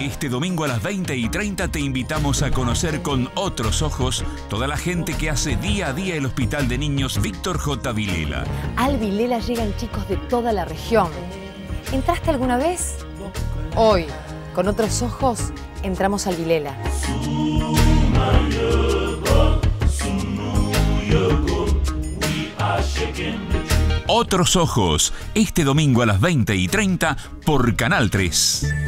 Este domingo a las 20 y 30 te invitamos a conocer con otros ojos toda la gente que hace día a día el Hospital de Niños Víctor J. Vilela. Al Vilela llegan chicos de toda la región. ¿Entraste alguna vez? Hoy, con otros ojos, entramos al Vilela. Otros ojos, este domingo a las 20 y 30 por Canal 3.